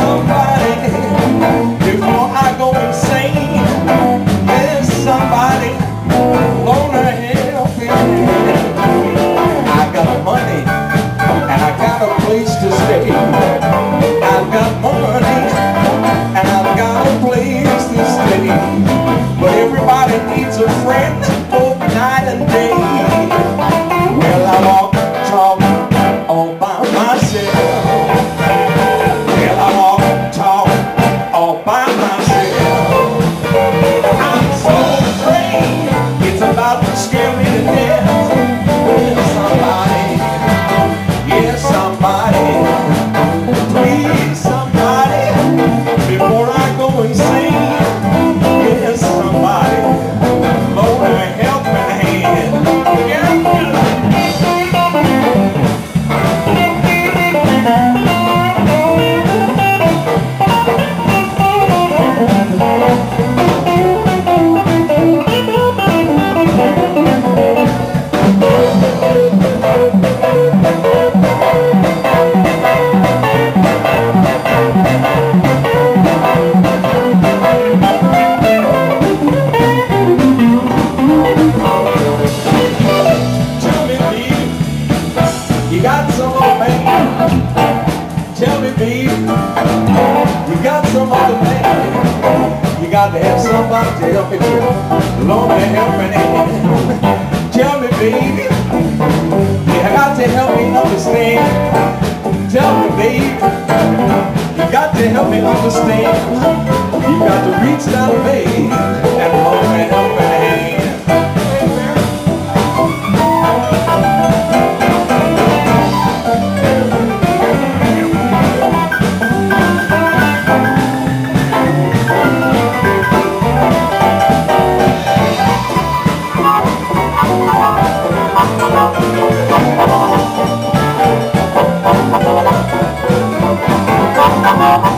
Oh God. You got some other man. You got to have somebody to help you. Lonely helping hand. Tell me, baby. You got to help me understand. Tell me, baby. You got to help me understand. You got to reach out, baby. Come on, on.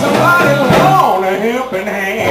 Somebody want a helping hand.